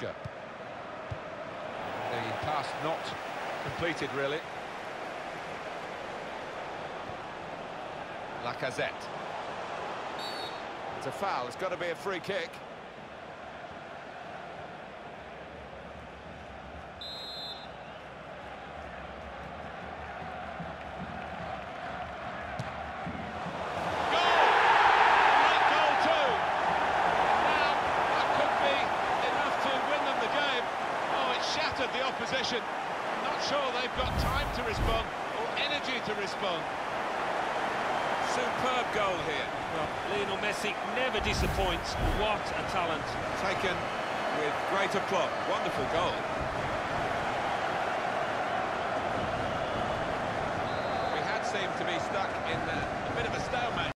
The pass not completed, really. Lacazette. It's a foul, it's got to be a free kick. It shattered the opposition. Not sure they've got time to respond or energy to respond. Superb goal here. Well, Lionel Messi never disappoints. What a talent. Taken with great aplomb. Wonderful goal. We had seemed to be stuck in a,